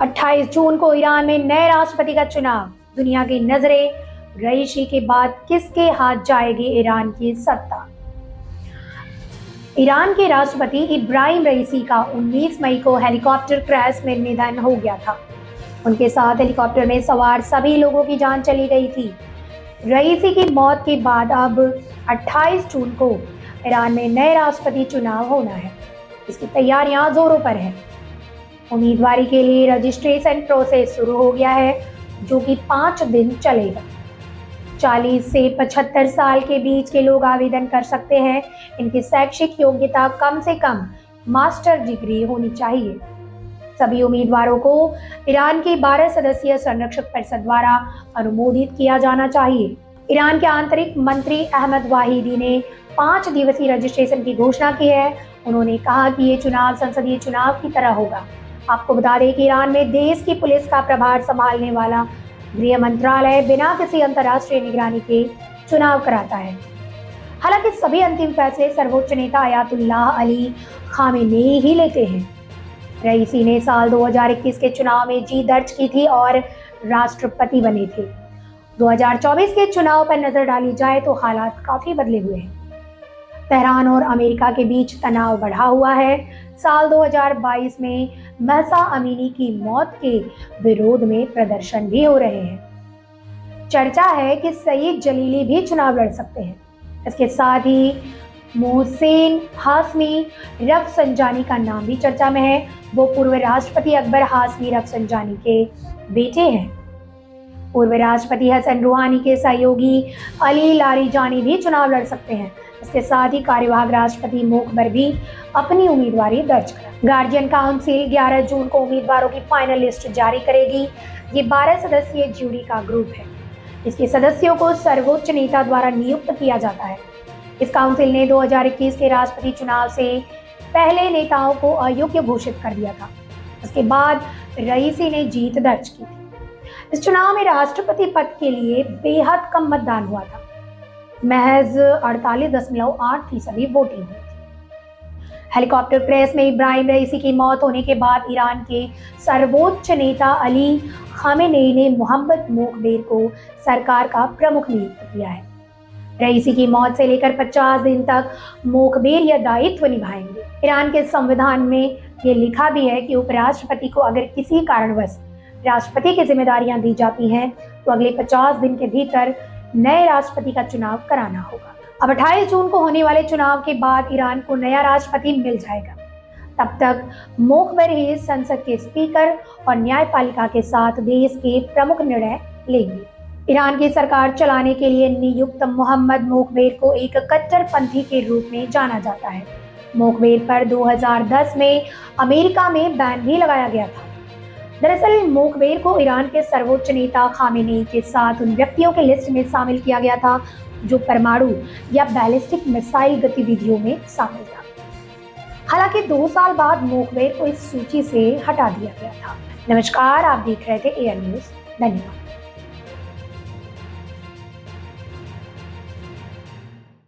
28 जून को ईरान में नए राष्ट्रपति का चुनाव दुनिया की नजरें रईसी के बाद किसके हाथ जाएगी ईरान की सत्ता ईरान के राष्ट्रपति इब्राहिम रईसी का 19 मई को हेलीकॉप्टर क्रैश में निधन हो गया था। उनके साथ हेलीकॉप्टर में सवार सभी लोगों की जान चली गई थी। रईसी की मौत के बाद अब 28 जून को ईरान में नए राष्ट्रपति चुनाव होना है। इसकी तैयारियाँ जोरों पर है। उम्मीदवारी के लिए रजिस्ट्रेशन प्रोसेस शुरू हो गया है, जो कि पाँच दिन चलेगा। 40 से 75 साल के बीच के लोग आवेदन कर सकते हैं। इनकी शैक्षिक योग्यता कम से कम मास्टर डिग्री होनी चाहिए। सभी उम्मीदवारों को ईरान की 12 सदस्यीय संरक्षक परिषद द्वारा अनुमोदित किया जाना चाहिए। ईरान के आंतरिक मंत्री अहमद वाहिदी ने पाँच दिवसीय रजिस्ट्रेशन की घोषणा की है। उन्होंने कहा कि ये चुनाव संसदीय चुनाव की तरह होगा। आपको बता दें कि ईरान में देश की पुलिस का प्रभार संभालने वाला गृह मंत्रालय बिना किसी अंतर्राष्ट्रीय निगरानी के चुनाव कराता है। हालाँकि सभी अंतिम फैसले सर्वोच्च नेता अयातुल्लाह अली खामेनी ही लेते हैं। रईसी ने साल 2021 के चुनाव में जीत दर्ज की थी और राष्ट्रपति बने थे। 2024 के चुनाव पर नज़र डाली जाए तो हालात काफ़ी बदले हुए हैं। तेहरान और अमेरिका के बीच तनाव बढ़ा हुआ है। साल 2022 में महसा अमीनी की मौत के विरोध में प्रदर्शन भी हो रहे हैं। चर्चा है कि सईद जलीली भी चुनाव लड़ सकते हैं। इसके साथ ही मोहसिन हाशमी रफसंजानी का नाम भी चर्चा में है। वो पूर्व राष्ट्रपति अकबर हाशमी रफसंजानी के बेटे हैं। पूर्व राष्ट्रपति हसन रूहानी के सहयोगी अली लारी जानी भी चुनाव लड़ सकते हैं। इसके साथ ही कार्यवाहक राष्ट्रपति मोखबर भी अपनी उम्मीदवारी दर्ज करा। गार्जियन काउंसिल 11 जून को उम्मीदवारों की फाइनल लिस्ट जारी करेगी। ये 12 सदस्यीय ज्यूरी का ग्रुप है। इसके सदस्यों को सर्वोच्च नेता द्वारा नियुक्त किया जाता है। इस काउंसिल ने 2021 के राष्ट्रपति चुनाव से पहले नेताओं को अयोग्य घोषित कर दिया था। उसके बाद रईसी ने जीत दर्ज की थी। इस चुनाव में राष्ट्रपति पद के लिए बेहद कम मतदान हुआ था। महज अड़तालीस दशमलव आठ फ़ीसदी वोटिंग हुई हेलीकॉप्टर क्रैश में इब्राहिम रईसी की मौत होने के बाद ईरान के सर्वोच्च नेता अली खामेनेई ने मोहम्मद मोकबेर को सरकार का प्रमुख नियुक्त किया है। रईसी की मौत से लेकर 50 दिन तक मोकबेर यह दायित्व निभाएँगे। ईरान के संविधान में ये लिखा भी है कि उपराष्ट्रपति को अगर किसी कारणवश राष्ट्रपति की जिम्मेदारियाँ दी जाती हैं तो अगले 50 दिन के भीतर नए राष्ट्रपति का चुनाव कराना होगा। अब 28 जून को होने वाले चुनाव के बाद ईरान को नया राष्ट्रपति मिल जाएगा। तब तक मोखबर ही संसद के स्पीकर और न्यायपालिका के साथ देश के प्रमुख निर्णय लेंगे। ईरान की सरकार चलाने के लिए नियुक्त मोहम्मद मोखबेर को एक कट्टरपंथी के रूप में जाना जाता है। मोखबेर पर 2010 में अमेरिका में बैन भी लगाया गया था। दरअसल, मोकबेर को ईरान के सर्वोच्च नेता खामिनी के साथ उन व्यक्तियों के लिस्ट में शामिल किया गया था, जो परमाणु या बैलिस्टिक मिसाइल गतिविधियों में शामिल था। हालाँकि, दो साल बाद मोकबेर को इस सूची से हटा दिया गया था। नमस्कार, आप देख रहे थे एयर न्यूज़ धन्यवाद।